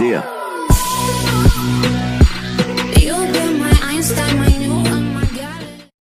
See ya.